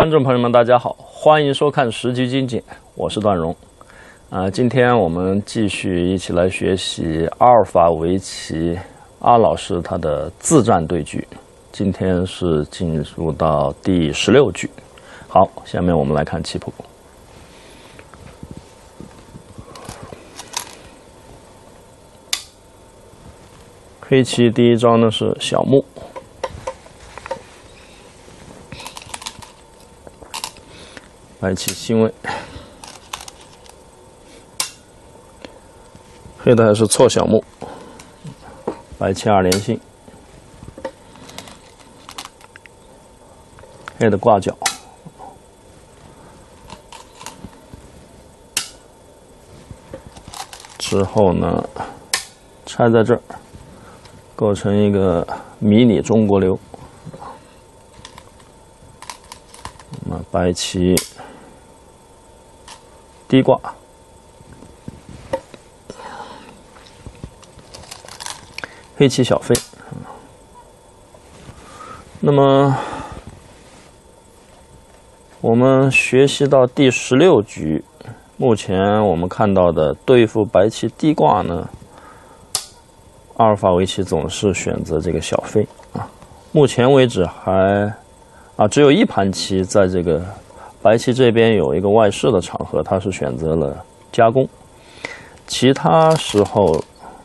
观众朋友们，大家好，欢迎收看《十级精简》，我是段荣。啊、今天我们继续一起来学习阿尔法围棋阿老师他的自战对局。今天是进入到第十六局。好，下面我们来看棋谱。黑棋第一招呢是小目，白棋星位，黑的还是错小目，白棋二连星，黑的挂角，之后呢，拆在这儿。构成一个迷你中国流。那白棋低挂，黑棋小飞。那么我们学习到第十六局，目前我们看到的对付白棋低挂呢？阿尔法围棋总是选择这个小飞啊，目前为止还啊只有一盘棋在这个白棋这边有一个外事的场合，他是选择了加攻，其他时候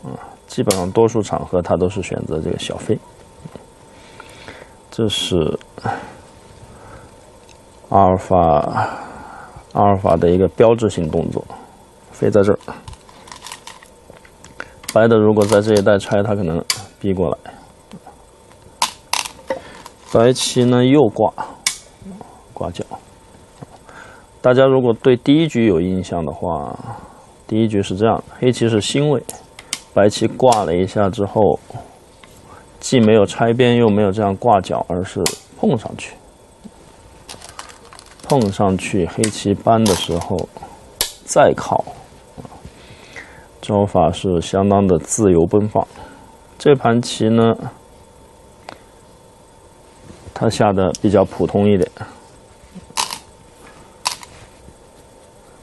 啊基本上多数场合他都是选择这个小飞，这是阿尔法阿尔法的一个标志性动作，飞在这儿。白的如果在这一带拆，他可能逼过来。白棋呢又挂，挂角。大家如果对第一局有印象的话，第一局是这样：黑棋是星位，白棋挂了一下之后，既没有拆边，又没有这样挂角，而是碰上去。碰上去，黑棋搬的时候再靠。招法是相当的自由奔放，这盘棋呢，他下的比较普通一点，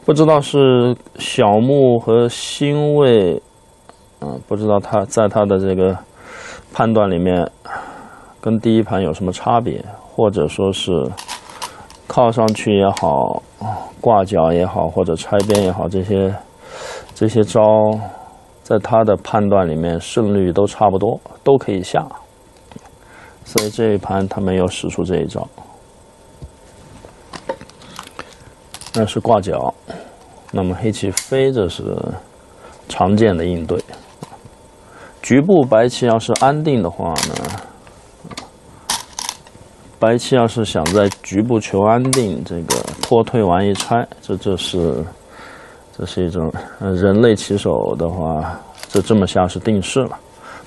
不知道是小目和星位，嗯，不知道他在他的这个判断里面跟第一盘有什么差别，或者说是靠上去也好，挂角也好，或者拆边也好，这些。这些招，在他的判断里面胜率都差不多，都可以下，所以这一盘他没有使出这一招，那是挂角。那么黑棋飞这是常见的应对。局部白棋要是安定的话呢，白棋要是想在局部求安定，这个脱退完一拆，这就是。这是一种，人类棋手的话，这这么下是定势了。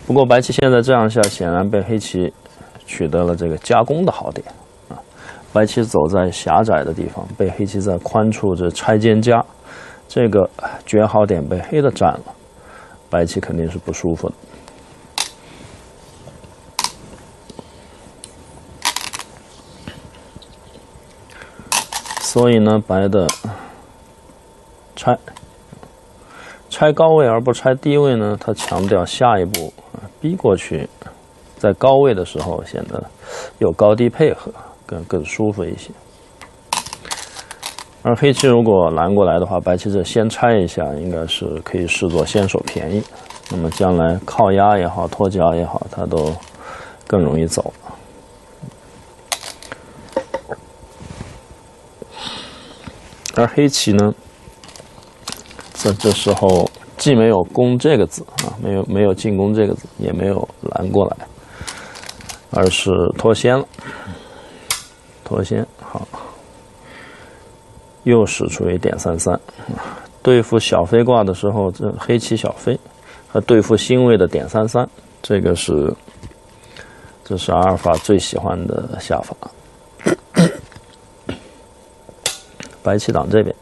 不过白棋现在这样下，显然被黑棋取得了这个加攻的好点。白棋走在狭窄的地方，被黑棋在宽处这拆尖加，这个绝好点被黑的占了，白棋肯定是不舒服的。所以呢，白的。拆，拆高位而不拆低位呢？他强调下一步逼过去，在高位的时候显得有高低配合，更更舒服一些。而黑棋如果拦过来的话，白棋这先拆一下，应该是可以视作先手便宜。那么将来靠压也好，脱角也好，它都更容易走。而黑棋呢？在这时候既没有攻这个子啊，没有没有进攻这个子，也没有拦过来，而是脱先了。脱先好，又使出一点三三，对付小飞挂的时候，这黑棋小飞和对付星位的点三三，这个是这是阿尔法最喜欢的下法。白棋挡这边。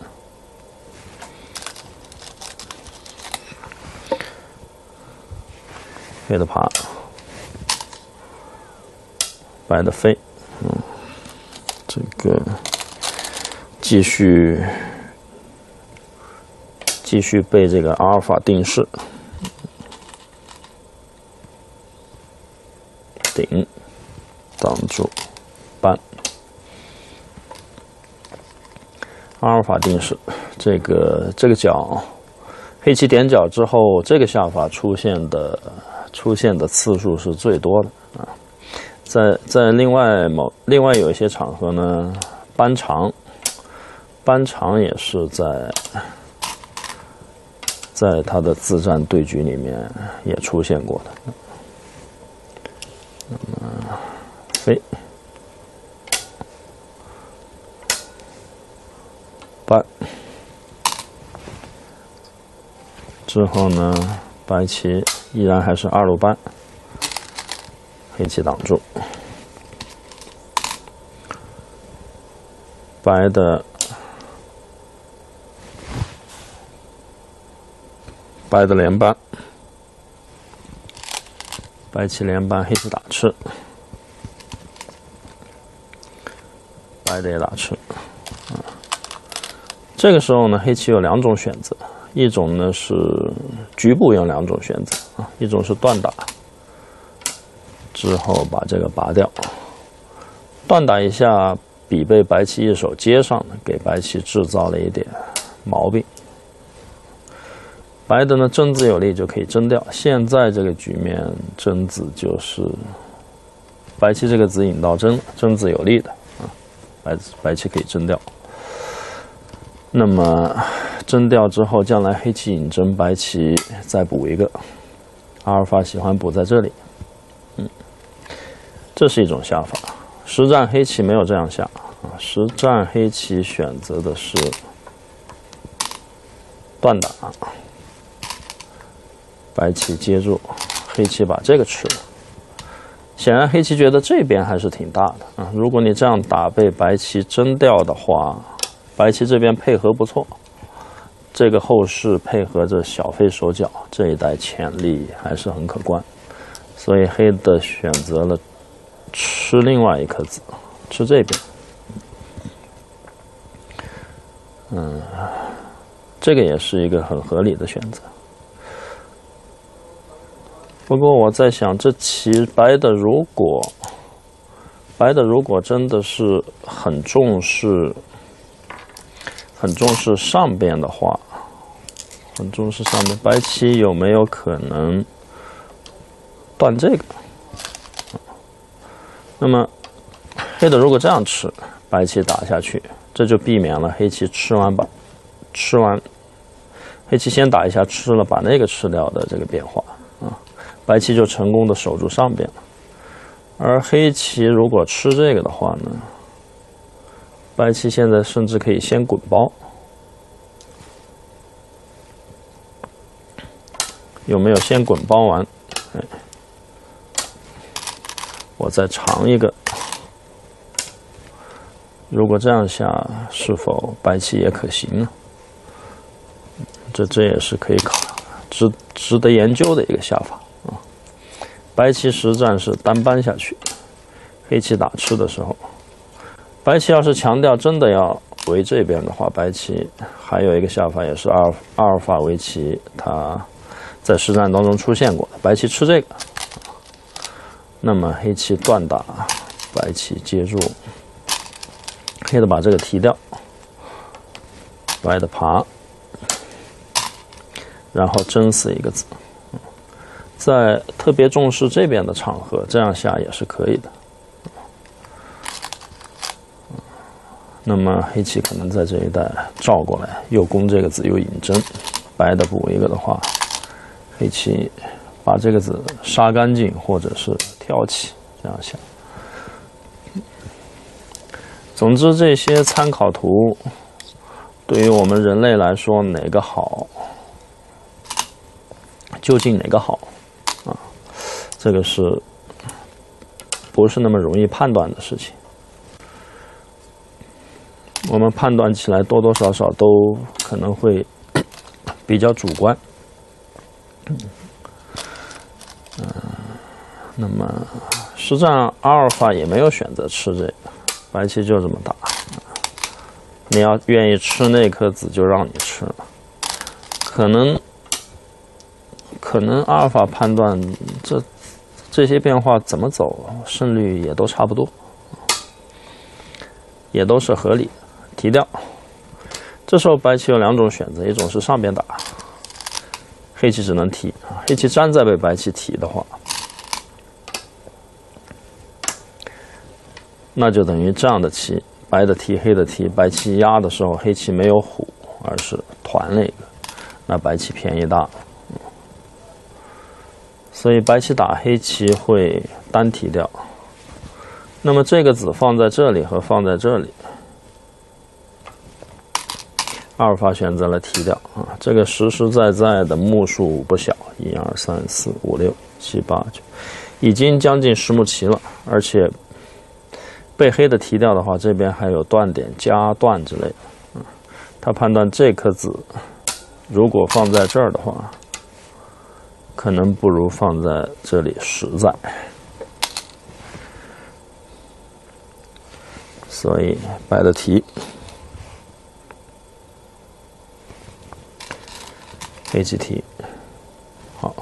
黑的爬，白的飞，嗯，这个继续继续被这个阿尔法定式顶挡住扳。阿尔法定式，这个这个角，黑棋点角之后，这个下法出现的出现的次数是最多的啊。在在另外某另外有一些场合呢，扳长，扳长也是在在他的自战对局里面也出现过的。那么飞。扳之后呢，白棋依然还是二路扳，黑棋挡住，白的白的连扳，白棋连扳，黑棋打吃，白的也打吃。这个时候呢，黑棋有两种选择，一种呢是局部有两种选择啊，一种是断打，之后把这个拔掉，断打一下，比被白棋一手接上，给白棋制造了一点毛病。白的呢争子有力就可以争掉，现在这个局面争子就是白棋这个子引到争，争子有利的啊，白白棋可以争掉。那么争掉之后，将来黑棋引争，白棋再补一个。阿尔法喜欢补在这里，这是一种下法。实战黑棋没有这样下啊，实战黑棋选择的是断打，白棋接住，黑棋把这个吃了。显然黑棋觉得这边还是挺大的啊，如果你这样打被白棋争掉的话。白棋这边配合不错，这个后势配合着小飞手脚这一带潜力还是很可观，所以黑的选择了吃另外一颗子，吃这边。嗯，这个也是一个很合理的选择。不过我在想，这棋白的如果白的如果真的是很重视。很重视上边的话，很重视上面白棋有没有可能断这个？那么黑的如果这样吃，白棋打下去，这就避免了黑棋吃完把吃完，黑棋先打一下吃了把那个吃掉的这个变化啊，白棋就成功的守住上边了。而黑棋如果吃这个的话呢？白棋现在甚至可以先滚包，有没有先滚包完？哎，我再尝一个。如果这样下，是否白棋也可行呢？这这也是可以考、值值得研究的一个下法啊。白棋实战是单扳下去，黑棋打吃的时候。白棋要是强调真的要围这边的话，白棋还有一个下法，也是阿尔阿尔法围棋，它在实战当中出现过。白棋吃这个，那么黑棋断打，白棋接住，黑的把这个提掉，白的爬，然后争死一个子。在特别重视这边的场合，这样下也是可以的。那么黑棋可能在这一带照过来，又攻这个子，又引针，白的补一个的话，黑棋把这个子杀干净，或者是跳起，这样想。总之，这些参考图对于我们人类来说，哪个好，究竟哪个好啊？这个是不是那么容易判断的事情？我们判断起来多多少少都可能会比较主观，嗯，那么实战阿尔法也没有选择吃这个，白棋就这么打。你要愿意吃那颗子，就让你吃。可能，可能阿尔法判断这这些变化怎么走，胜率也都差不多，也都是合理。提掉。这时候白棋有两种选择，一种是上边打，黑棋只能提。黑棋粘在被白棋提的话，那就等于这样的棋。白的提，黑的提，白棋压的时候，黑棋没有虎，而是团了一个，那白棋便宜大。所以白棋打黑棋会单提掉。那么这个子放在这里和放在这里，阿尔法选择了提掉啊。这个实实在在的目数不小，一二三四五六七八九，已经将近十目棋了，而且。被黑的提掉的话，这边还有断点、加断之类的。他判断这颗子如果放在这儿的话，可能不如放在这里实在。所以白的提，黑棋提，好，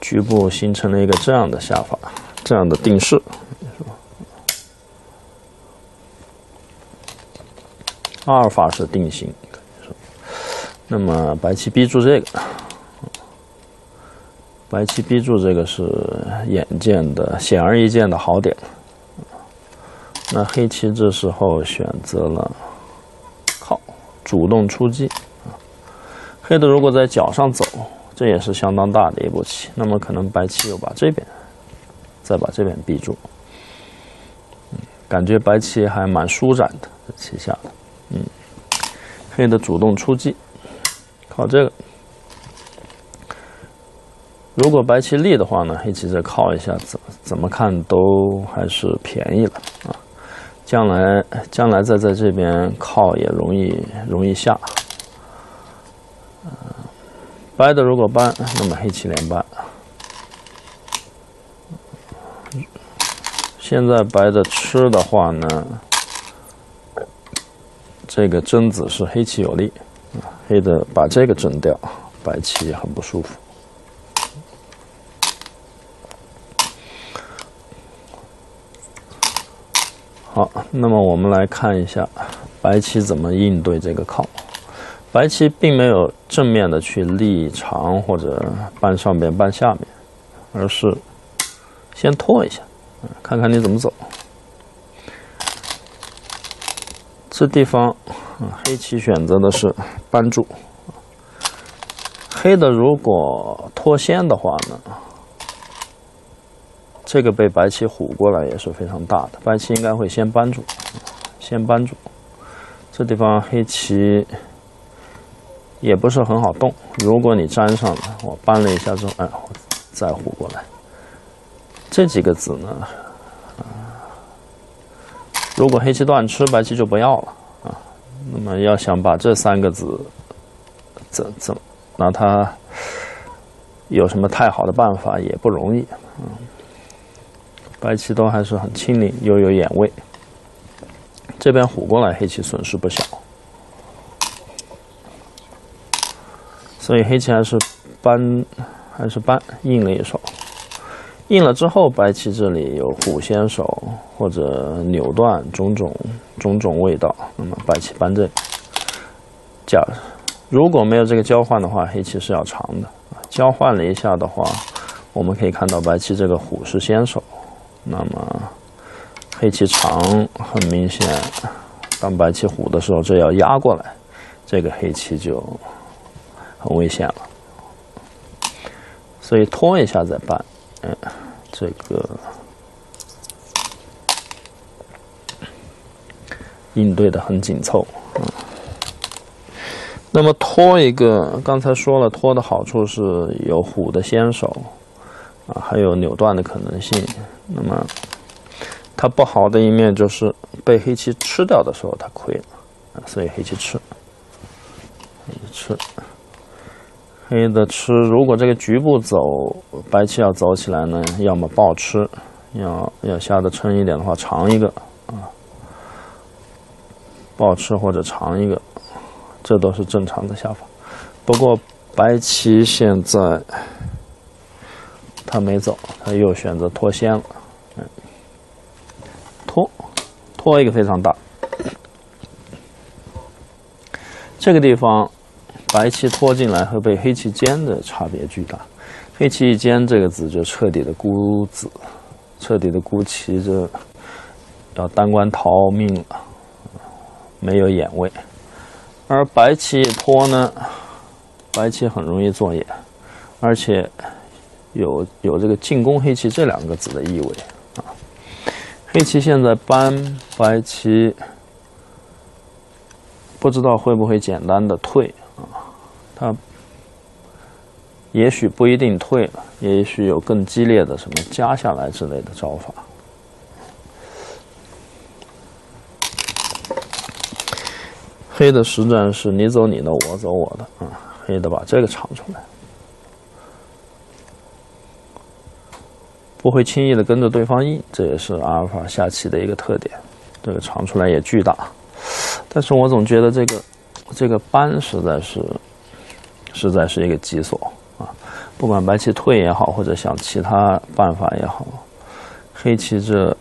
局部形成了一个这样的下法，这样的定式。阿尔法是定型，那么白棋逼住这个，白棋逼住这个是眼见的、显而易见的好点。那黑棋这时候选择了靠，主动出击。黑的如果在角上走，这也是相当大的一步棋。那么可能白棋又把这边再把这边逼住，感觉白棋还蛮舒展的，棋下的。嗯，黑的主动出击，靠这个。如果白棋立的话呢，黑棋再靠一下，怎怎么看都还是便宜了啊。将来将来再在这边靠也容易容易下。白的如果搬，那么黑棋连搬。现在白的吃的话呢？这个争子是黑棋有利，黑的把这个争掉，白棋很不舒服。好，那么我们来看一下白棋怎么应对这个靠。白棋并没有正面的去立长或者搬上边搬下面，而是先拖一下，看看你怎么走。这地方，黑棋选择的是扳住。黑的如果脱先的话呢，这个被白棋虎过来也是非常大的。白棋应该会先扳住，先扳住。这地方黑棋也不是很好动。如果你粘上了，我扳了一下之后，哎，再虎过来，这几个子呢？如果黑棋断吃，白棋就不要了啊。那么要想把这三个子怎怎，那他有什么太好的办法也不容易啊。白棋都还是很轻灵，又有眼位。这边虎过来，黑棋损失不小，所以黑棋还是搬，还是搬，应了一手。应了之后，白棋这里有虎先手或者扭断，种种种种味道。那么白棋搬这，假如果没有这个交换的话，黑棋是要长的。交换了一下的话，我们可以看到白棋这个虎是先手。那么黑棋长，很明显，当白棋虎的时候，这要压过来，这个黑棋就很危险了。所以拖一下再搬。嗯，这个应对的很紧凑。嗯，那么拖一个，刚才说了，拖的好处是有虎的先手啊，还有扭断的可能性。那么它不好的一面就是被黑棋吃掉的时候，它亏了啊，所以黑棋吃，黑棋吃。黑的吃，如果这个局部走，白棋要走起来呢，要么暴吃，要要下的撑一点的话，长一个啊，暴吃或者长一个，这都是正常的下法。不过白棋现在他没走，他又选择脱先了，嗯，拖拖一个非常大，这个地方白棋拖进来和被黑棋尖的差别巨大，黑棋一尖这个子就彻底的孤子，彻底的孤棋，这要当官逃命了。没有眼位，而白棋一拖呢，白棋很容易做眼，而且有有这个进攻黑棋这两个子的意味啊。黑棋现在搬白棋，不知道会不会简单的退他也许不一定退了，也许有更激烈的什么加下来之类的招法。黑的实战是你走你的，我走我的啊！黑的把这个藏出来，不会轻易的跟着对方硬，这也是阿尔法下棋的一个特点。这个藏出来也巨大，但是我总觉得这个这个扳实在是实在是一个棘手啊！不管白棋退也好，或者想其他办法也好，黑棋这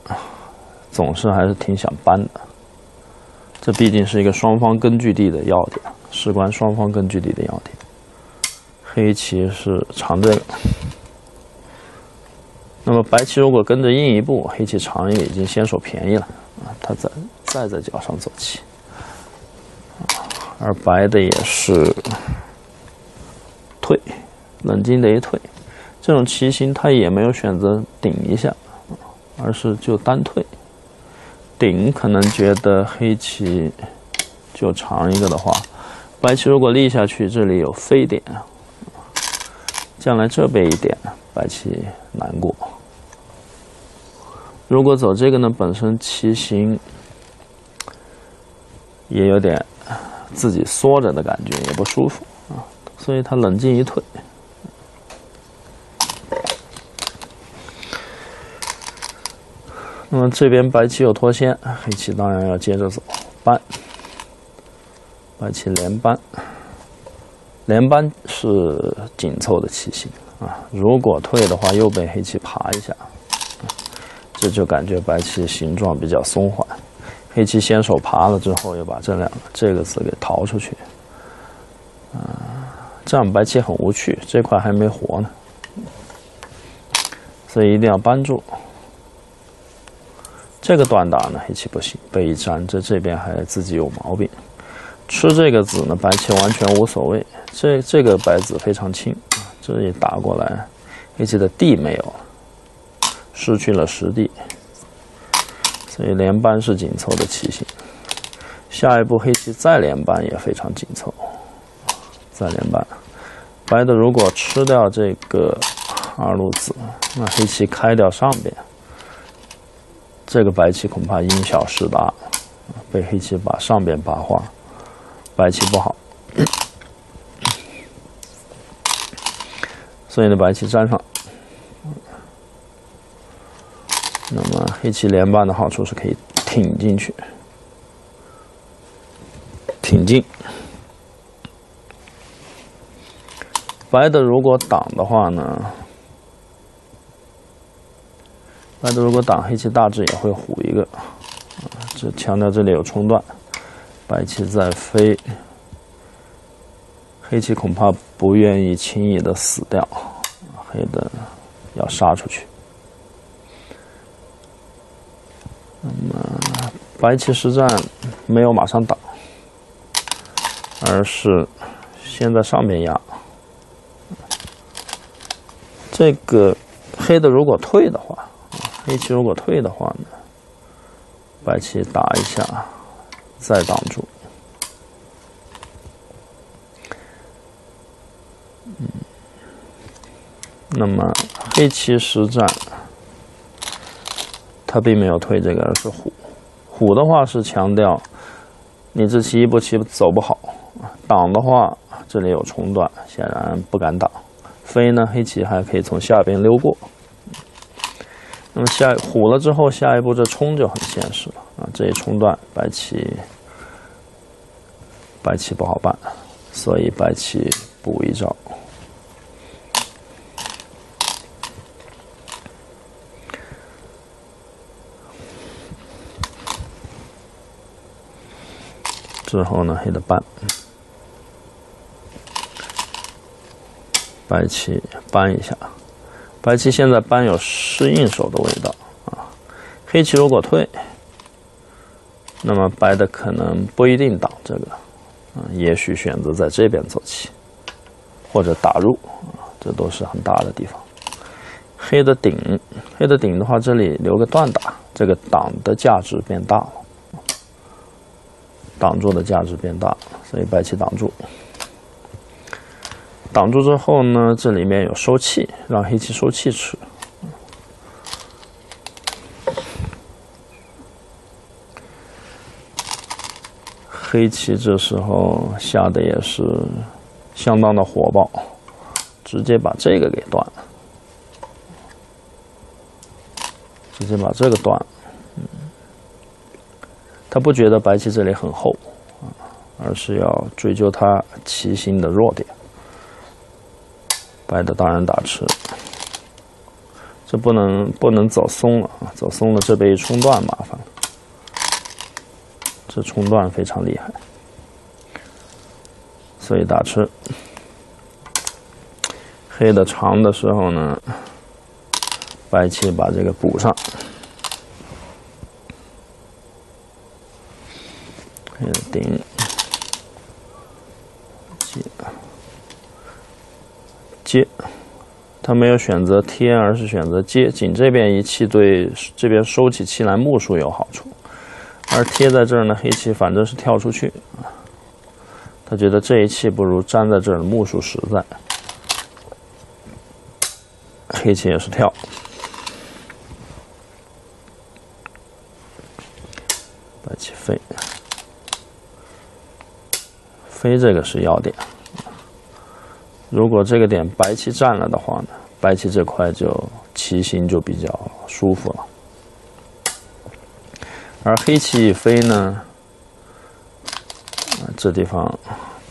总是还是挺想搬的。这毕竟是一个双方根据地的要点，事关双方根据地的要点。黑棋是长这个，那么白棋如果跟着印一步，黑棋长也已经先手便宜了啊！他再再在角上走棋，而白的也是退，冷静的一退，这种棋形他也没有选择顶一下，而是就单退。顶可能觉得黑棋就长一个的话，白棋如果立下去，这里有飞点，将来这边一点，白棋难过。如果走这个呢，本身棋形也有点自己缩着的感觉，也不舒服，所以他冷静一退。那么这边白棋有脱先，黑棋当然要接着走，搬。白棋连扳，连扳是紧凑的棋形啊。如果退的话，又被黑棋爬一下，这就感觉白棋形状比较松缓。黑棋先手爬了之后，又把这两个这个子给逃出去，啊，这样白棋很无趣，这块还没活呢，所以一定要扳住。这个断打呢，黑棋不行，被一粘，这这边还自己有毛病。吃这个子呢，白棋完全无所谓。这这个白子非常轻，这一打过来，黑棋的地没有了，失去了实地，所以连扳是紧凑的棋形。下一步黑棋再连扳也非常紧凑，再连扳。白的如果吃掉这个二路子，那黑棋开掉上边。这个白棋恐怕因小失大，被黑棋把上边拔花，白棋不好，所以呢，白棋粘上。那么黑棋连扳的好处是可以挺进去，挺进。白的如果挡的话呢？白的如果挡黑棋，大致也会虎一个，啊，这强调这里有冲断，白棋在飞，黑棋恐怕不愿意轻易的死掉，黑的要杀出去。那么白棋实战没有马上挡，而是先在上面压。这个黑的如果退的话。黑棋如果退的话呢，白棋打一下，再挡住。嗯，那么黑棋实战，他并没有退这个，而是虎。虎的话是强调你这棋一步棋走不好，挡的话这里有冲断，显然不敢挡。飞呢，黑棋还可以从下边溜过。那么下虎了之后，下一步这冲就很现实了啊！这一冲断，白棋白棋不好办，所以白棋补一招。之后呢，黑的搬，白棋搬一下，白棋现在搬有失应手的味道啊。黑棋如果退，那么白的可能不一定挡这个，啊，也许选择在这边走棋，或者打入啊，这都是很大的地方。黑的顶，黑的顶的话，这里留个断打，这个挡的价值变大了。挡住的价值变大，所以白棋挡住。挡住之后呢，这里面有收气，让黑棋收气吃。黑棋这时候下的也是相当的火爆，直接把这个给断了，直接把这个断了。他不觉得白棋这里很厚，而是要追究他棋形的弱点。白的当然打吃，这不能不能走松了啊，走松了这边一冲断麻烦了，这冲断非常厉害，所以打吃。黑的长的时候呢，白棋把这个补上。顶接接，他没有选择贴，而是选择接。紧这边一气对这边收起气来目数有好处，而贴在这儿呢，黑棋反正是跳出去。他觉得这一气不如粘在这儿的目数实在，黑棋也是跳，白棋飞。飞这个是要点，如果这个点白棋占了的话呢，白棋这块就棋形就比较舒服了。而黑棋一飞呢，这地方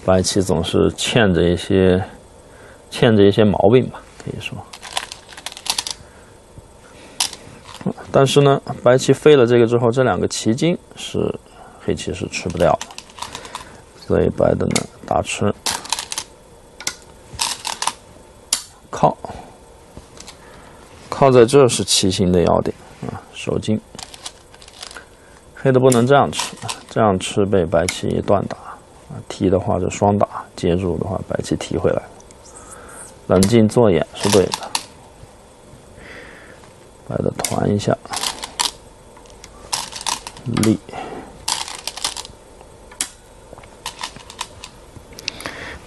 白棋总是欠着一些欠着一些毛病吧，可以说。但是呢，白棋飞了这个之后，这两个棋筋是黑棋是吃不掉。所以白的呢，打吃，靠在这是棋形的要点啊，手筋。黑的不能这样吃，这样吃被白棋断打啊，提的话就双打，接住的话白棋提回来，冷静做眼是对的。白的团一下，立。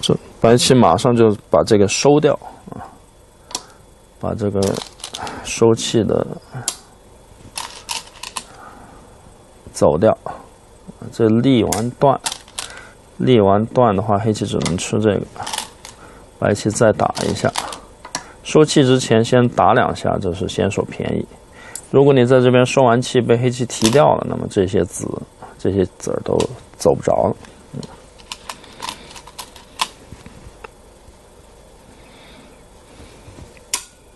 这白棋马上就把这个收掉啊，把这个收气的走掉。这立完断，立完断的话，黑棋只能吃这个。白棋再打一下，收气之前先打两下，这是先手便宜。如果你在这边收完气被黑棋提掉了，那么这些子这些子儿都走不着了。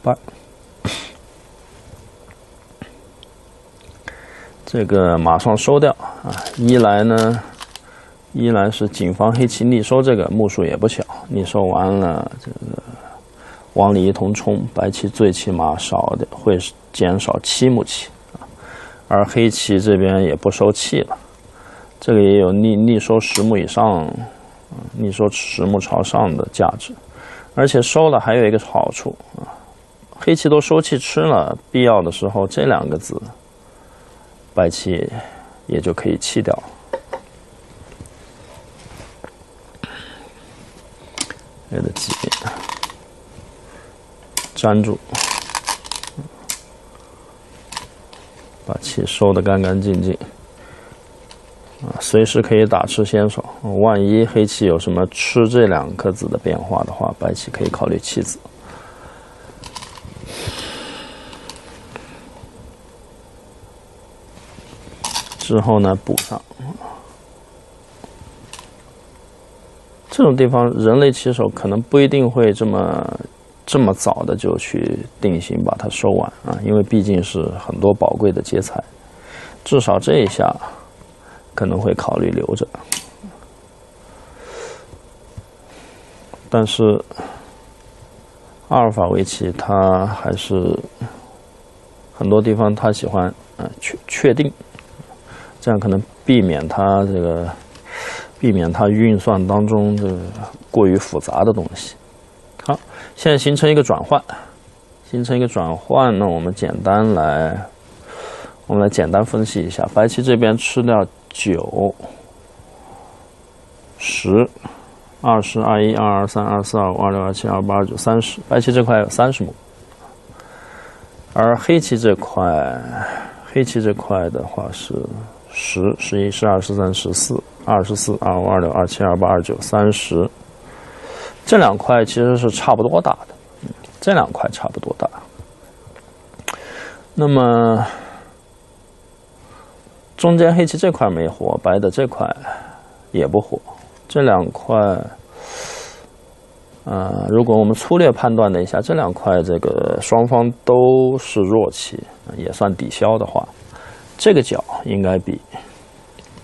八，这个马上收掉啊！一来呢，一来是谨防黑棋逆收，这个目数也不小。逆收完了，这个往里一通冲，白棋最起码少的会减少七目棋啊。而黑棋这边也不收气了，这个也有逆逆收十目以上，逆收十目朝上的价值。而且收了还有一个好处啊。黑棋都收气吃了，必要的时候这两个子，白棋也就可以弃掉。黑的急，粘住，把气收的干干净净，啊，随时可以打吃先手。万一黑棋有什么吃这两颗子的变化的话，白棋可以考虑弃子。之后呢，补上，这种地方人类棋手可能不一定会这么这么早的就去定型把它收完啊，因为毕竟是很多宝贵的劫材，至少这一下可能会考虑留着。但是阿尔法围棋它还是很多地方他喜欢啊确确定，这样可能避免它这个。避免它运算当中的过于复杂的东西。好，现在形成一个转换，形成一个转换呢，我们简单来，我们来简单分析一下。白棋这边吃掉九、十、二十二、一、二、二、三、二、四、二、五、二六、二七、二八、二九、三十，白棋这块有三十目。而黑棋这块，黑棋这块的话是十、十一、十二、十三、十四。二十四、二五、二六、二七、二八、二九、三十，这两块其实是差不多大的，这两块差不多大。那么中间黑棋这块没活，白的这块也不活，这两块，呃，如果我们粗略判断了一下，这两块这个双方都是弱棋，也算抵消的话，这个角应该比。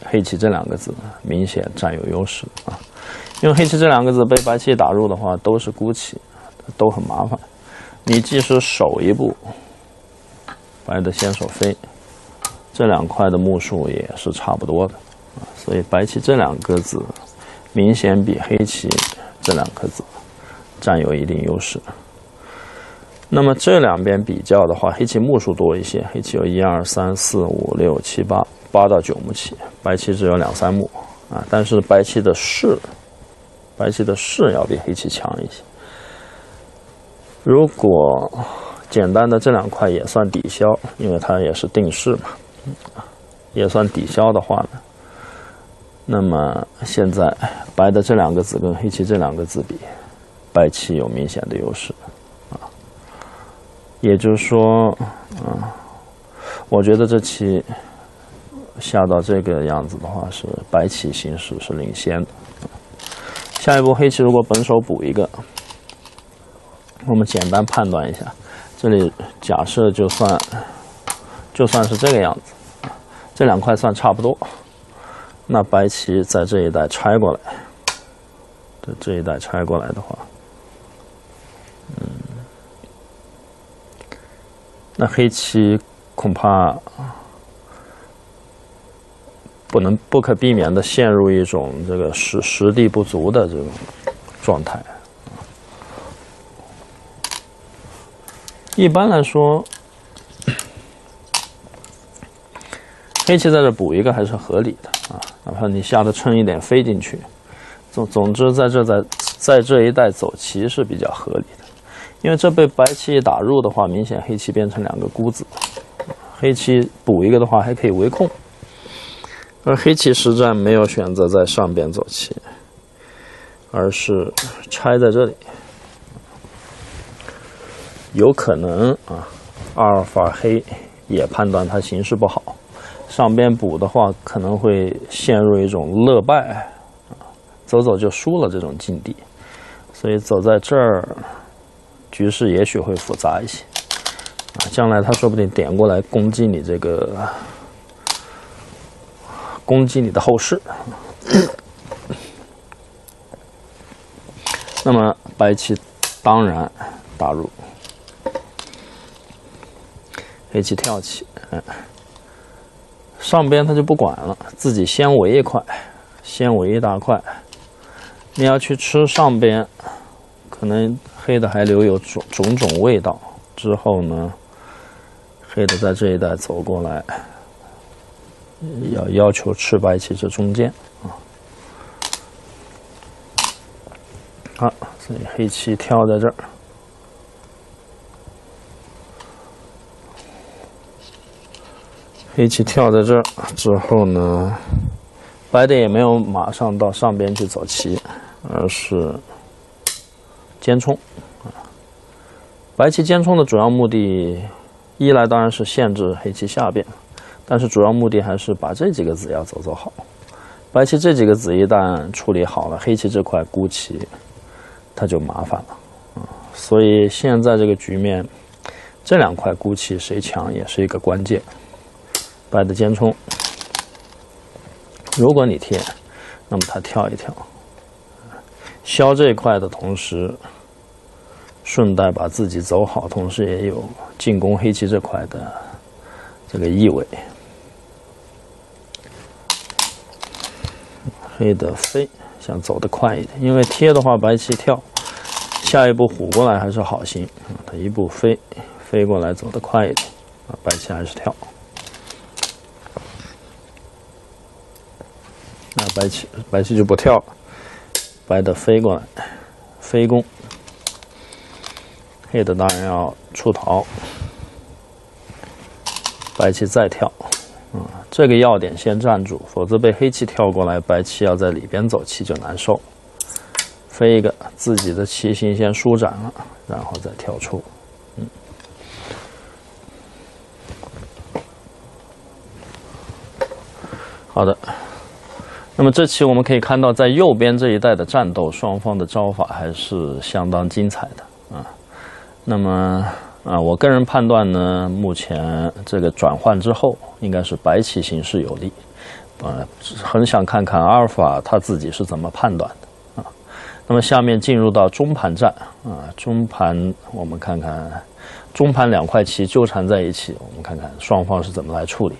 黑棋这两个字明显占有优势啊，因为黑棋这两个字被白棋打入的话都是孤棋，都很麻烦。你即使守一步，白的先手飞，这两块的目数也是差不多的啊，所以白棋这两个字明显比黑棋这两颗字占有一定优势。那么这两边比较的话，黑棋目数多一些，黑棋有一二三四五六七八。八到九目棋，白棋只有两三目啊，但是白棋的势，白棋的势要比黑棋强一些。如果简单的这两块也算抵消，因为它也是定势嘛，也算抵消的话呢，那么现在白的这两个子跟黑棋这两个子比，白棋有明显的优势，也就是说，嗯，我觉得这棋。下到这个样子的话，是白棋形势是领先的。下一步黑棋如果本手补一个，我们简单判断一下，这里假设就算就算是这个样子，这两块算差不多。那白棋在这一带拆过来，这这一带拆过来的话，那黑棋恐怕。不能不可避免的陷入一种这个实实地不足的这种状态。一般来说，黑棋在这补一个还是合理的啊，哪怕你下的趁一点飞进去，总总之在这在在这一带走棋是比较合理的，因为这被白棋一打入的话，明显黑棋变成两个孤子，黑棋补一个的话还可以围控。而黑棋实战没有选择在上边走棋，而是拆在这里。有可能啊，阿尔法黑也判断它形势不好，上边补的话可能会陷入一种乐败，走走就输了这种境地，所以走在这儿，局势也许会复杂一些啊，将来他说不定点过来攻击你这个。攻击你的后势，那么白棋当然打入，黑棋跳起，上边他就不管了，自己先围一块，先围一大块。你要去吃上边，可能黑的还留有种种种味道。之后呢，黑的在这一带走过来。要要求吃白棋这中间啊，好，所以黑棋跳在这儿，黑棋跳在这儿之后呢，白的也没有马上到上边去走棋，而是尖冲啊。白棋尖冲的主要目的，一来当然是限制黑棋下边。但是主要目的还是把这几个子要走走好，白棋这几个子一旦处理好了，黑棋这块孤棋，它就麻烦了啊。所以现在这个局面，这两块孤棋谁强也是一个关键。白的尖冲，如果你贴，那么他跳一跳，消这一块的同时，顺带把自己走好，同时也有进攻黑棋这块的这个意味。黑的飞，想走得快一点，因为贴的话，白棋跳，下一步虎过来还是好心啊。他一步飞，飞过来走得快一点啊，白棋还是跳。那白棋，白棋就不跳了，白的飞过来，飞攻，黑的当然要出逃，白棋再跳。啊，这个要点先站住，否则被黑棋跳过来，白棋要在里边走棋就难受。飞一个，自己的棋形先舒展了，然后再跳出。嗯，好的。那么这期我们可以看到，在右边这一带的战斗，双方的招法还是相当精彩的啊。那么。啊，我个人判断呢，目前这个转换之后，应该是白棋形势有利，啊，很想看看阿尔法他自己是怎么判断的啊。那么下面进入到中盘战啊，中盘我们看看中盘两块棋纠缠在一起，我们看看双方是怎么来处理。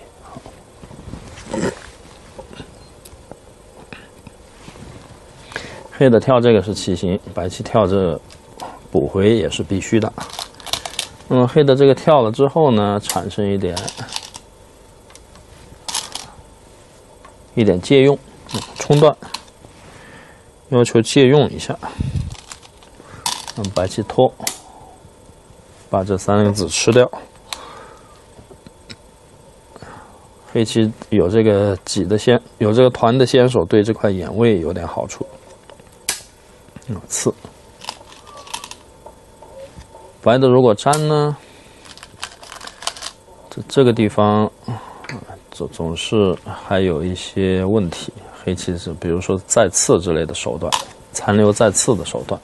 黑的跳这个是棋形，白棋跳这补回也是必须的。那么黑的这个跳了之后呢，产生一点一点借用，冲断，要求借用一下。让白棋拖，把这三个子吃掉。黑棋有这个挤的先，有这个团的先手，对这块眼位有点好处。嗯，刺。白的如果粘呢，这这个地方总总是还有一些问题。黑棋是比如说再刺之类的手段，残留再刺的手段。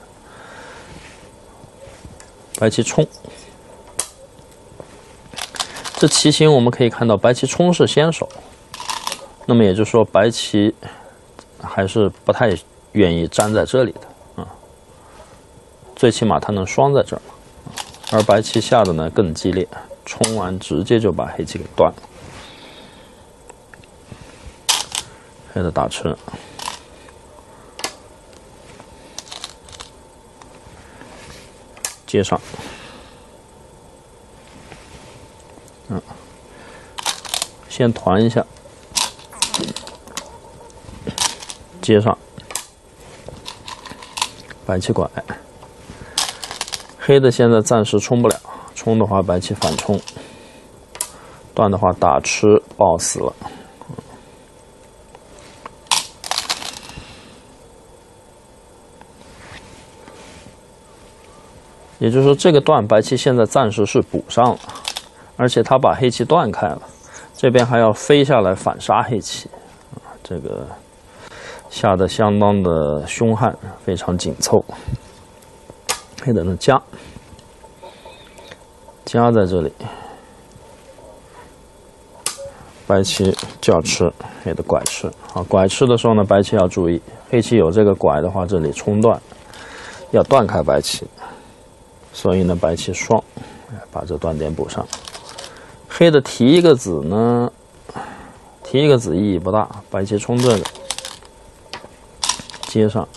白棋冲，这棋形我们可以看到，白棋冲是先手，那么也就是说白棋还是不太愿意粘在这里的，最起码它能双在这儿。而白棋下的呢更激烈，冲完直接就把黑棋给断了。黑的打吃，接上，嗯，先团一下，接上，白棋拐。黑的现在暂时冲不了，冲的话白棋反冲，断的话打吃爆死了。也就是说，这个断白棋现在暂时是补上了，而且他把黑棋断开了，这边还要飞下来反杀黑棋，这个下的相当的凶悍，非常紧凑。黑的呢加，加在这里，白棋就要吃，黑的拐吃。好，拐吃的时候呢，白棋要注意，黑棋有这个拐的话，这里冲断，要断开白棋，所以呢，白棋双，把这断点补上。黑的提一个子呢，提一个子意义不大，白棋冲这个，接上。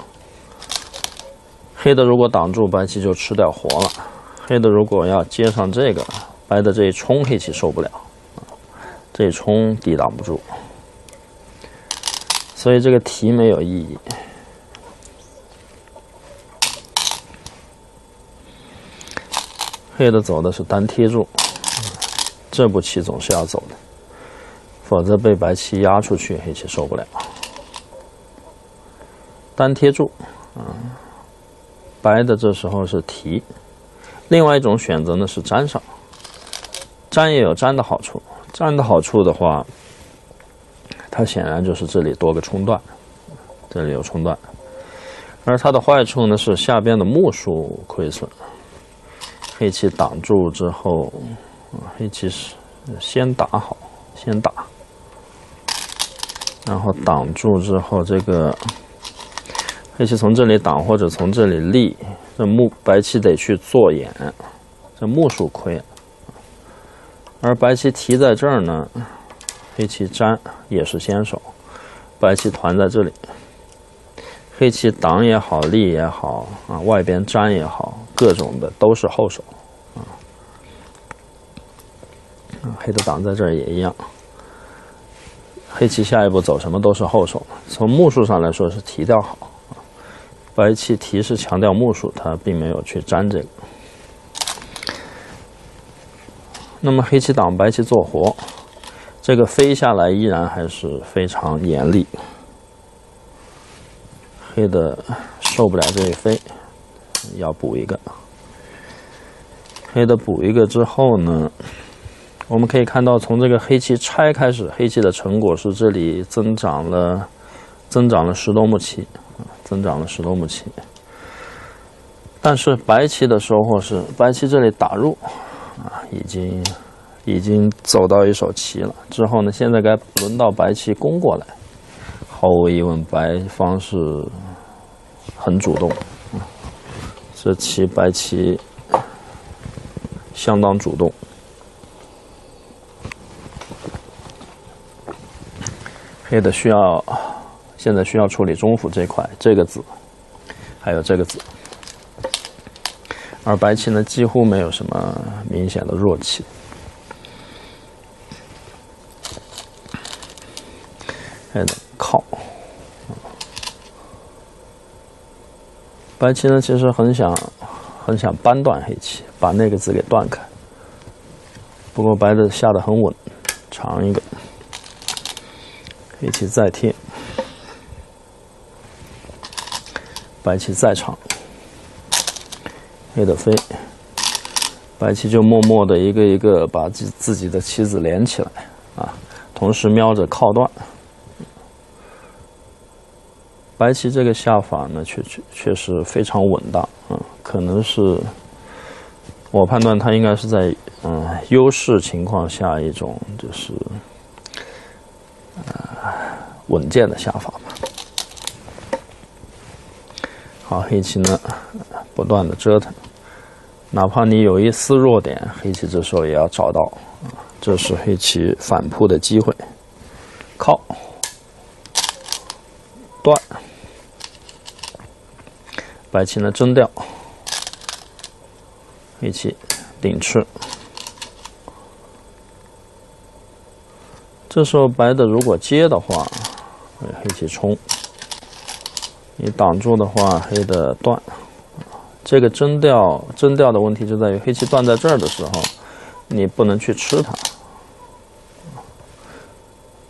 黑的如果挡住白棋就吃掉活了，黑的如果要接上这个，白的这一冲黑棋受不了，这一冲抵挡不住，所以这个提没有意义。黑的走的是单贴住，这步棋总是要走的，否则被白棋压出去，黑棋受不了。单贴住，嗯。白的这时候是提，另外一种选择呢是粘上，粘也有粘的好处。粘的好处的话，它显然就是这里多个冲断，这里有冲断。而它的坏处呢是下边的目数亏损，黑棋挡住之后，黑棋是先打好，先打，然后挡住之后，这个黑棋从这里挡或者从这里立，这目白棋得去做眼，这目数亏。而白棋提在这儿呢，黑棋粘也是先手，白棋团在这里。黑棋挡也好，立也好啊，外边粘也好，各种的都是后手啊。黑的挡在这儿也一样。黑棋下一步走什么都是后手，从目数上来说是提掉好。白棋提示强调目数，他并没有去粘这个。那么黑棋挡，白棋做活，这个飞下来依然还是非常严厉。黑的受不了这一飞，要补一个。黑的补一个之后呢，我们可以看到，从这个黑棋拆开始，黑棋的成果是这里增长了，增长了十多目棋，增长了十多目棋。但是白棋的收获是，白棋这里打入，啊，已经已经走到一手棋了。之后呢，现在该轮到白棋攻过来。毫无疑问，白方是很主动，这棋白棋相当主动。黑的需要现在需要处理中府这块这个子，还有这个子，而白棋呢几乎没有什么明显的弱气。黑的。靠，白棋呢，其实很想很想扳断黑棋，把那个子给断开。不过白的下的很稳，长一个，黑棋再贴，白棋再长，黑的飞，白棋就默默的一个一个把自自己的棋子连起来啊，同时瞄着靠断。白棋这个下法呢，确确确实非常稳当，嗯，可能是我判断他应该是在嗯优势情况下一种就是呃稳健的下法吧。好，黑棋呢不断的折腾，哪怕你有一丝弱点，黑棋这时候也要找到，这是黑棋反扑的机会，靠断。白棋呢争掉，黑棋顶吃。这时候白的如果接的话，黑棋冲；你挡住的话，黑的断。这个争掉争掉的问题就在于黑棋断在这儿的时候，你不能去吃它。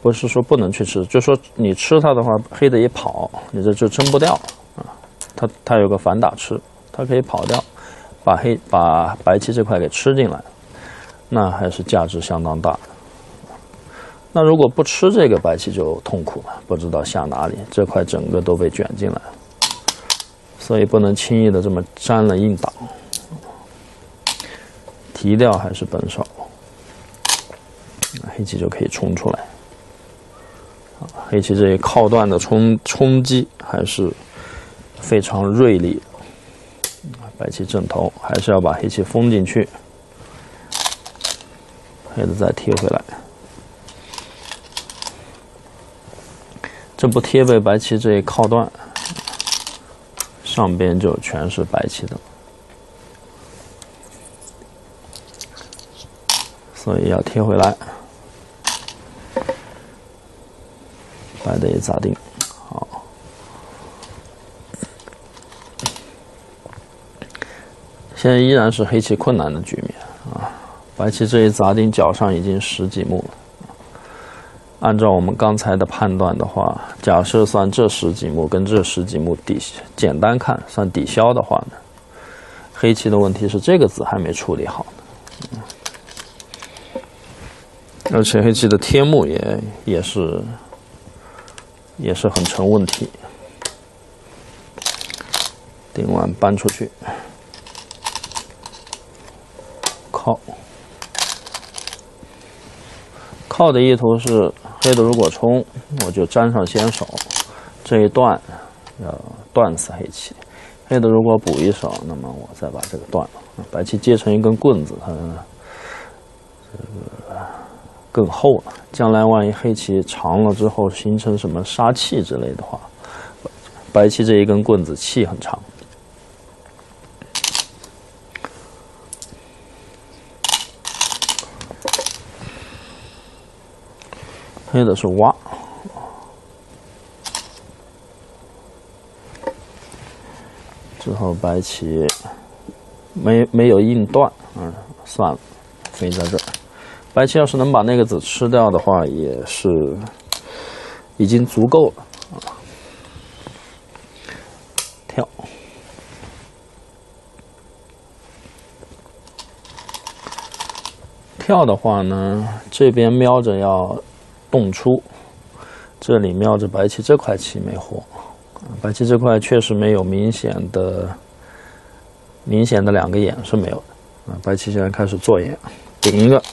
不是说不能去吃，就说你吃它的话，黑的一跑，你这就争不掉啊。它它有个反打吃，它可以跑掉，把黑把白棋这块给吃进来，那还是价值相当大的。那如果不吃这个白棋就痛苦了，不知道下哪里，这块整个都被卷进来，所以不能轻易的这么粘了硬挡，提掉还是本手，黑棋就可以冲出来。黑棋这一靠断的冲冲击还是。非常锐利，白棋正头还是要把黑棋封进去，黑的再贴回来，这不贴被白棋这一靠断，上边就全是白棋的，所以要贴回来，白的也咋定？好现在依然是黑棋困难的局面啊！白棋这一砸定，脚上已经十几目了。按照我们刚才的判断的话，假设算这十几目跟这十几目抵，简单看算抵消的话呢，黑棋的问题是这个子还没处理好呢。而且黑棋的天目也也是也是很成问题。顶完搬出去，靠，靠的意图是黑的如果冲，我就粘上先手，这一段要断死黑棋。黑的如果补一手，那么我再把这个断了。白棋接成一根棍子，它这个更厚了。将来万一黑棋长了之后形成什么杀气之类的话，白棋这一根棍子气很长。黑的是挖，之后白棋没没有硬断，嗯，算了，飞在这儿。白棋要是能把那个子吃掉的话，也是已经足够了。跳，跳的话呢，这边瞄着要。动出，这里瞄着白棋这块棋没活，白棋这块确实没有明显的、明显的两个眼是没有的啊。白棋现在开始做眼，顶一个，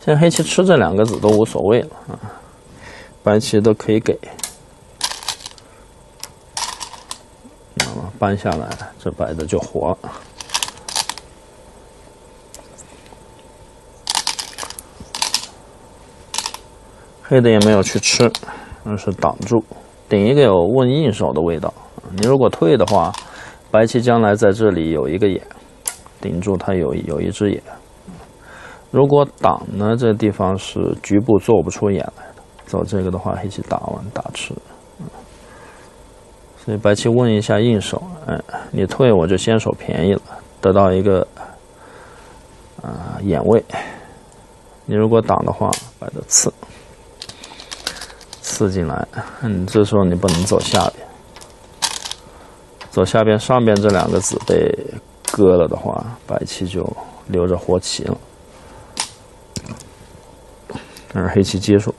现在黑棋吃这两个子都无所谓了啊，白棋都可以给，那么搬下来，这白的就活了。黑的也没有去吃，而是挡住，顶一个有问应手的味道。你如果退的话，白棋将来在这里有一个眼，顶住它有有一只眼。如果挡呢，这地方是局部做不出眼来的。走这个的话，黑棋打完打吃。所以白棋问一下应手，哎，你退我就先手便宜了，得到一个啊眼位。你如果挡的话，白的刺。刺进来，嗯，这时候你不能走下边，走下边，上边这两个子被割了的话，白棋就留着活棋了。但是黑棋接住，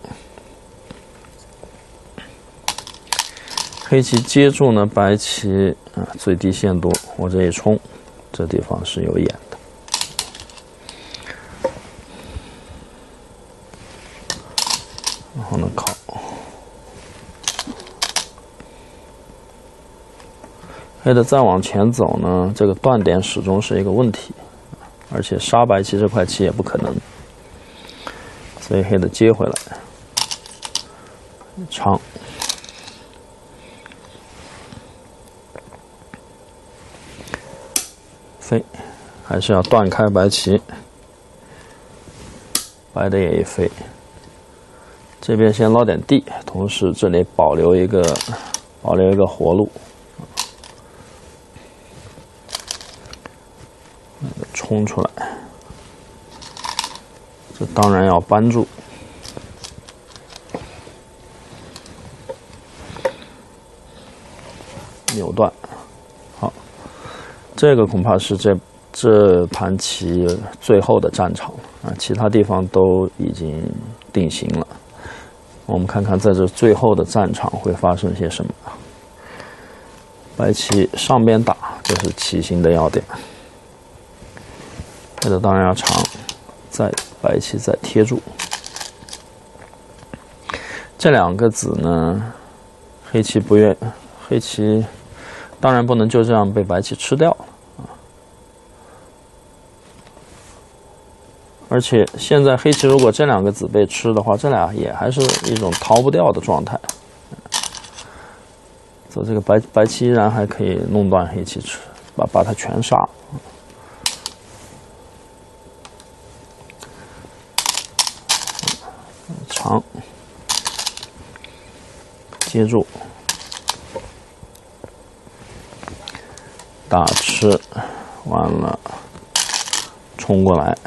黑棋接住呢，白棋啊最低限度，我这一冲，这地方是有眼的，然后呢靠。黑的再往前走呢，这个断点始终是一个问题，而且杀白棋这块棋也不可能，所以黑的接回来，长飞，还是要断开白棋，白的也一飞，这边先捞点地，同时这里保留一个保留一个活路。冲出来，这当然要扳住，扭断。好，这个恐怕是这这盘棋最后的战场啊！其他地方都已经定型了。我们看看在这最后的战场会发生些什么。白棋上边打，这是棋形的要点。黑的当然要长，再白棋再贴住，这两个子呢，黑棋不愿，黑棋当然不能就这样被白棋吃掉了啊！而且现在黑棋如果这两个子被吃的话，这俩也还是一种逃不掉的状态。走这个白白棋依然还可以弄断黑棋吃，把把它全杀。长，接住，打吃，完了，冲过来，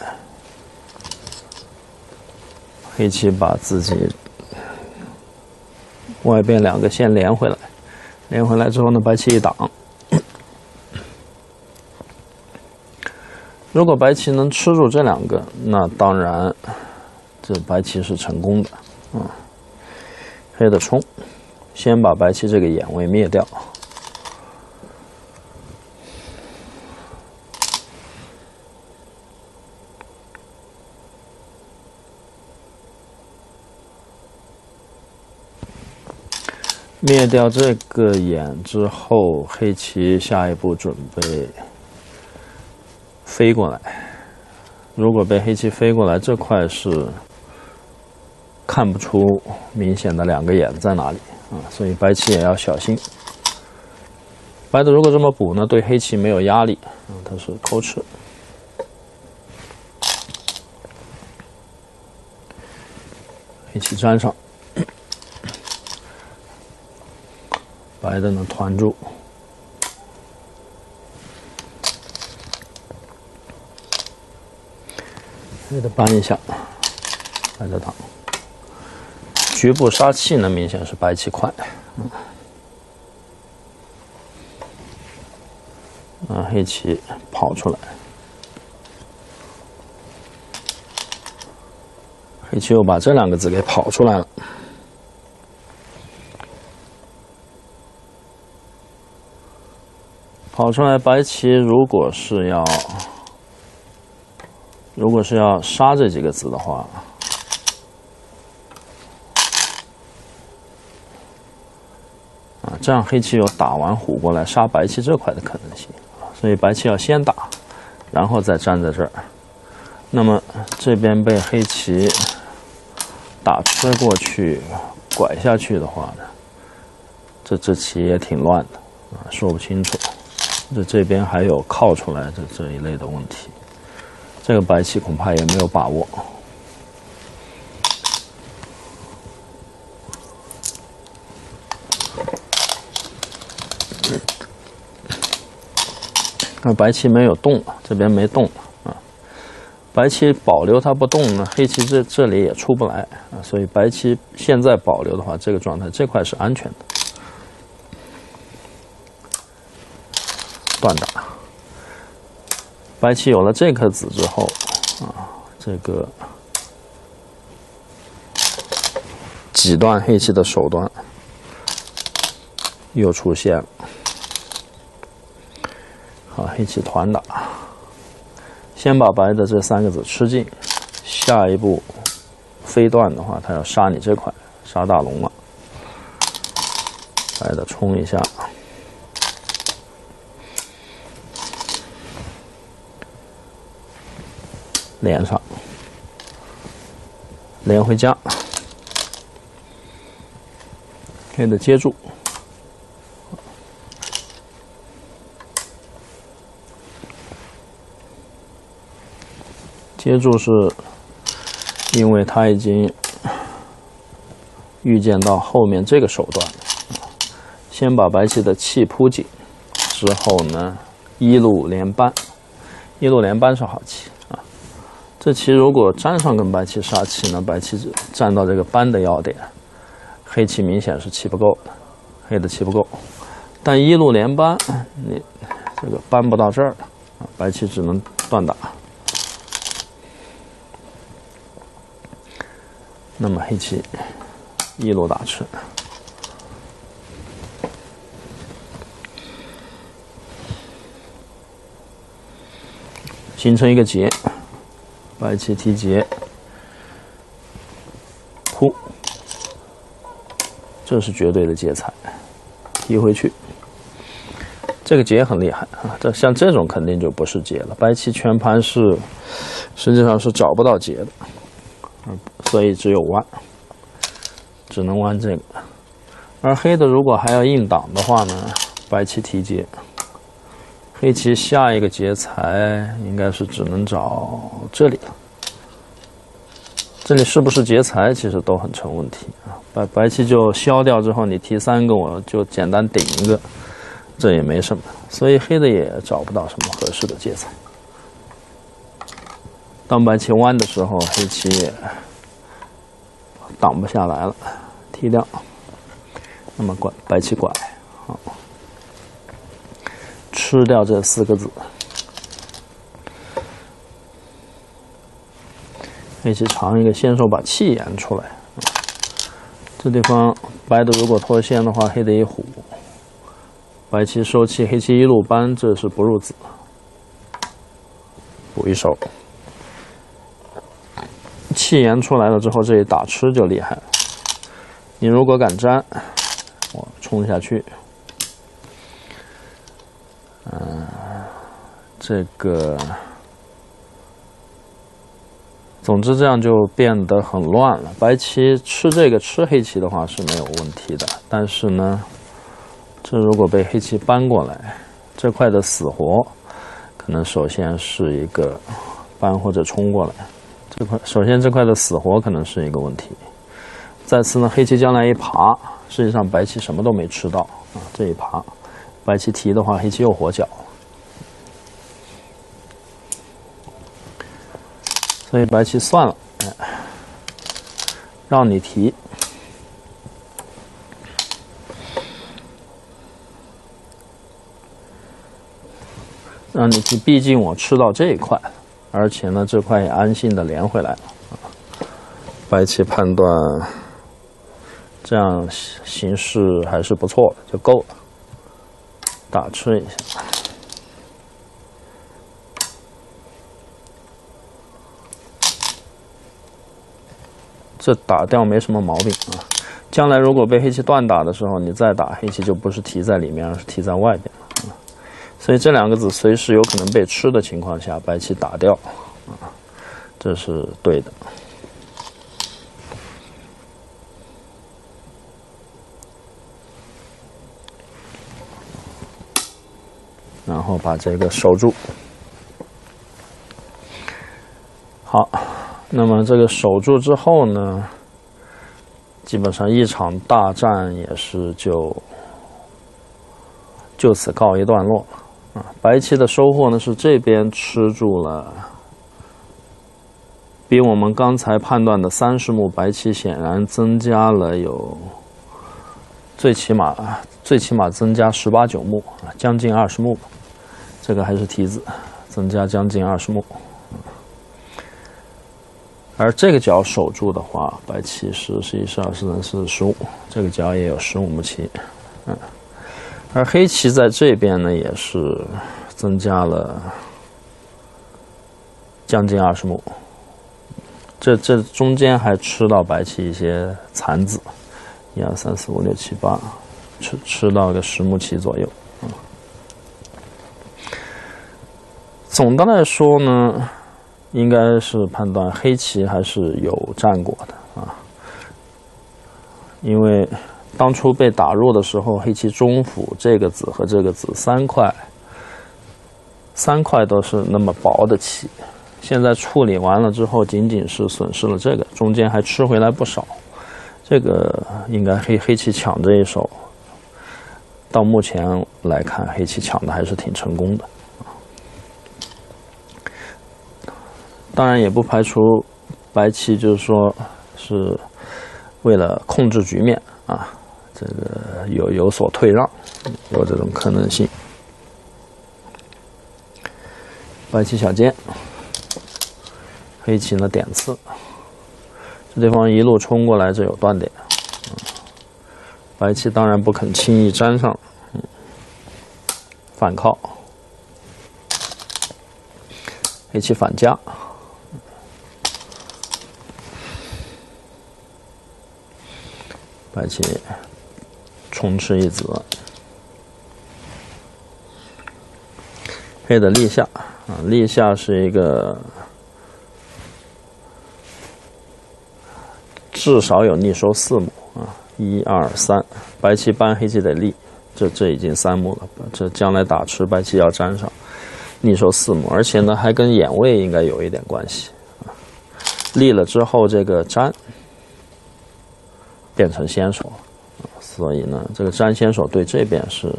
黑棋把自己外边两个线连回来，连回来之后呢，白棋一挡，如果白棋能吃住这两个，那当然。这白棋是成功的，嗯，黑的冲，先把白棋这个眼位灭掉。灭掉这个眼之后，黑棋下一步准备飞过来。如果被黑棋飞过来，这块是看不出明显的两个眼在哪里啊，所以白棋也要小心。白的如果这么补呢，对黑棋没有压力啊，它是抠吃。黑棋粘上。白的呢团住，黑的扳一下，白的挡。局部杀气呢，明显是白棋快。啊，黑棋跑出来，黑棋又把这两个子给跑出来了。跑出来，白棋如果是要，如果是要杀这几个子的话，啊，这样黑棋有打完虎过来杀白棋这块的可能性，所以白棋要先打，然后再站在这儿。那么这边被黑棋打吃过去，拐下去的话呢，这这棋也挺乱的啊，说不清楚。这这边还有靠出来的这一类的问题，这个白棋恐怕也没有把握。那白棋没有动，这边没动啊。白棋保留它不动呢，黑棋这这里也出不来啊，所以白棋现在保留的话，这个状态这块是安全的。断打，白棋有了这颗子之后，啊，这个挤断黑棋的手段又出现了。啊，黑棋团打，先把白的这三个子吃尽，下一步飞断的话，他要杀你这块，杀大龙了。白的冲一下。连上，连回家，黑的接住，接住是因为他已经预见到后面这个手段，先把白棋的气铺紧，之后呢一路连扳，一路连扳是好棋啊。这棋如果粘上跟白棋杀气呢？白棋站到这个扳的要点，黑棋明显是气不够的，黑的气不够。但一路连扳，你这个扳不到这儿啊，白棋只能断打。那么黑棋一路打吃，形成一个结。白棋提劫，扑，这是绝对的劫财，提回去。这个劫很厉害啊！这像这种肯定就不是劫了。白棋全盘是，实际上是找不到劫的，嗯，所以只有弯，只能弯这个。而黑的如果还要硬挡的话呢，白棋提劫。黑棋下一个劫财应该是只能找这里了。这里是不是劫财，其实都很成问题啊。白白棋就消掉之后，你提三个，我就简单顶一个，这也没什么。所以黑的也找不到什么合适的劫财。当白棋弯的时候，黑棋挡不下来了，踢掉。那么拐白棋拐，好。吃掉这四个子，黑棋尝一个先手把气延出来，这地方白的如果脱线的话，黑的一虎，白棋收气，黑棋一路搬，这是不入子，补一手。气延出来了之后，这一打吃就厉害了。你如果敢粘，我冲下去，嗯，这个，总之这样就变得很乱了。白棋吃这个吃黑棋的话是没有问题的，但是呢，这如果被黑棋搬过来，这块的死活，可能首先是一个搬或者冲过来。这块首先这块的死活可能是一个问题，再次呢，黑棋将来一爬，实际上白棋什么都没吃到啊，这一爬，白棋提的话，黑棋又活脚，所以白棋算了，哎，让你提，让你提，毕竟我吃到这一块。而且呢，这块也安心的连回来了。白棋判断这样形势还是不错的，就够了。打吃一下，这打掉没什么毛病啊。将来如果被黑棋断打的时候，你再打黑棋就不是提在里面，而是提在外边。所以这两个子随时有可能被吃的情况下，白棋打掉，啊，这是对的。然后把这个守住。好，那么这个守住之后呢，基本上一场大战也是就就此告一段落。白棋的收获呢是这边吃住了，比我们刚才判断的三十目，白棋显然增加了有最起码最起码增加十八九目，将近二十目，这个还是提子，增加将近二十目。而这个角守住的话，白棋是十一、十二、十三、四十五，这个角也有十五目棋，嗯。而黑棋在这边呢，也是增加了将近二十目，这这中间还吃到白棋一些残子，一二三四五六七八，吃吃到个十目棋左右。总的来说呢，应该是判断黑棋还是有战果的啊，因为。当初被打入的时候，黑棋中府这个子和这个子三块，三块都是那么薄的棋，现在处理完了之后，仅仅是损失了这个，中间还吃回来不少。这个应该黑黑棋抢这一手，到目前来看，黑棋抢的还是挺成功的。当然也不排除白棋就是说是为了控制局面啊。这个有有所退让，有这种可能性。白棋小尖，黑棋呢点刺，这地方一路冲过来，这有断点。白棋当然不肯轻易粘上，反靠，黑棋反夹，白棋。冲吃一子，黑的立下啊，立下是一个至少有逆收四目啊，一二三，白棋搬黑棋得立，这这已经三目了，这将来打吃白棋要粘上，逆收四目，而且呢还跟眼位应该有一点关系啊，立了之后这个粘变成先手。所以呢，这个粘先手对这边是，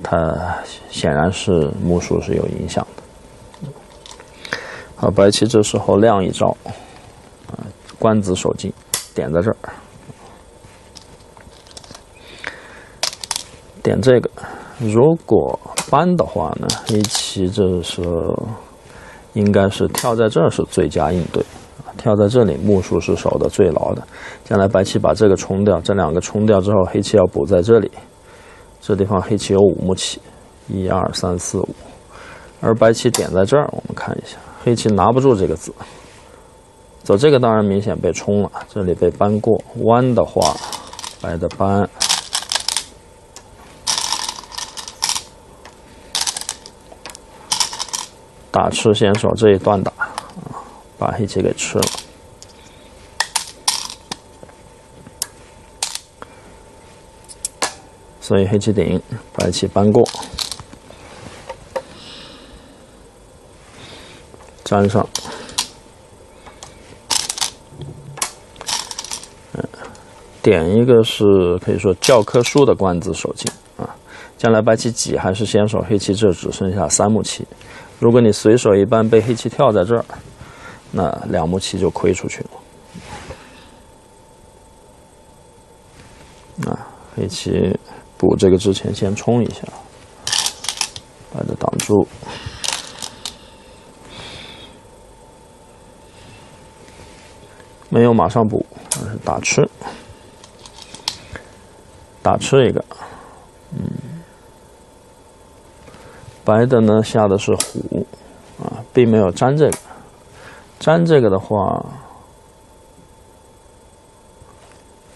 它显然是目数是有影响的。好，白棋这时候亮一招，啊，官子守进，点在这儿，点这个。如果搬的话呢，黑棋这时候应该是跳在这儿是最佳应对，跳在这里，目数是守的最牢的。将来白棋把这个冲掉，这两个冲掉之后，黑棋要补在这里。这地方黑棋有五目棋，一二三四五，而白棋点在这儿，我们看一下，黑棋拿不住这个子，走这个当然明显被冲了，这里被扳过，弯的话，白的扳。打吃先手这一段打，把黑棋给吃了，所以黑棋顶，白棋扳过，粘上，点一个是可以说教科书的官子手劲啊，将来白棋挤还是先手，黑棋这只剩下三目棋。如果你随手一搬被黑棋跳在这儿，那两目棋就亏出去了。啊，黑棋补这个之前先冲一下，把这挡住，没有马上补，而是打吃，打吃一个。嗯白的呢下的是虎，啊，并没有粘这个，粘这个的话，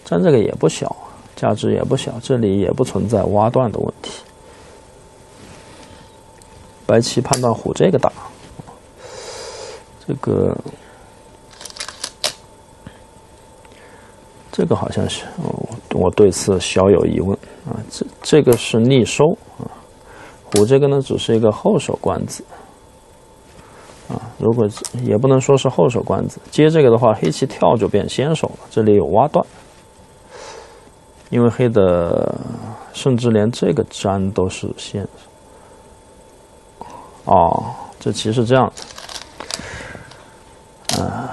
粘这个也不小，价值也不小，这里也不存在挖断的问题。白棋判断虎这个打，这个这个好像是，我我对此小有疑问啊，这这个是逆收啊。虎这个呢，只是一个后手官子，啊，如果也不能说是后手关子，接这个的话，黑棋跳就变先手了，这里有挖断，因为黑的甚至连这个粘都是先手，哦，这棋是这样的，啊，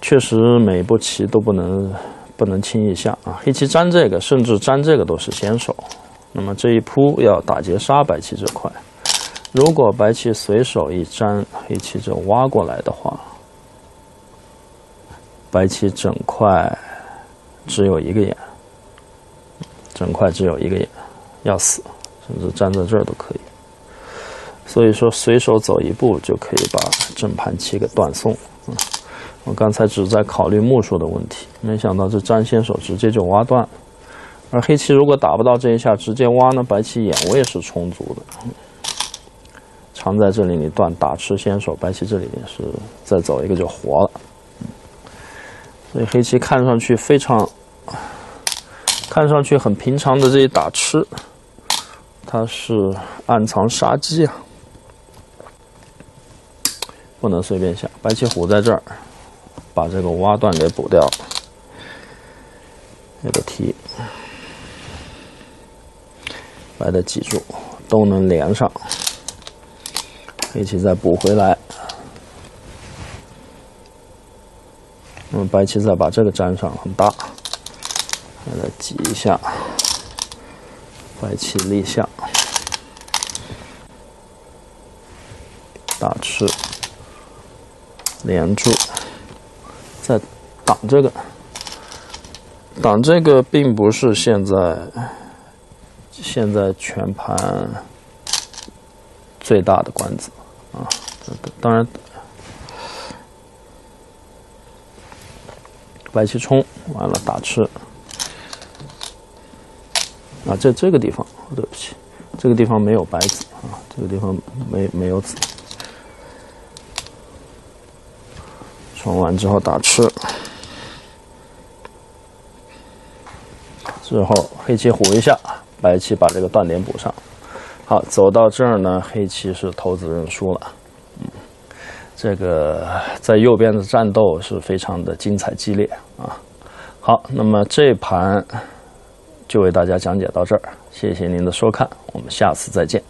确实每步棋都不能不能轻易下啊，黑棋粘这个，甚至粘这个都是先手。那么这一扑要打劫杀白棋这块，如果白棋随手一粘，黑棋就挖过来的话，白棋整块只有一个眼，整块只有一个眼，要死，甚至粘在这儿都可以。所以说，随手走一步就可以把整盘棋给断送。嗯，我刚才只在考虑目数的问题，没想到这粘先手直接就挖断了。而黑棋如果打不到这一下，直接挖呢，白棋眼位是充足的。藏在这里，你断打吃先手，白棋这里是再走一个就活了。所以黑棋看上去非常，看上去很平常的这一打吃，它是暗藏杀机啊，不能随便下。白棋虎在这儿，把这个挖断给补掉了，这个提。白的记住，都能连上。黑棋再补回来，那么白棋再把这个粘上，很大。再来挤一下，白棋立下，大吃，连住，再挡这个，挡这个并不是现在。现在全盘最大的官子啊，当然白棋冲完了打吃。啊，这这个地方对不起，这个地方没有白子啊，这个地方没没有子，冲完之后打吃。之后黑棋虎一下。白棋把这个断点补上，好，走到这儿呢，黑棋是投子认输了。嗯，这个在右边的战斗是非常的精彩激烈啊。好，那么这盘就为大家讲解到这儿，谢谢您的收看，我们下次再见。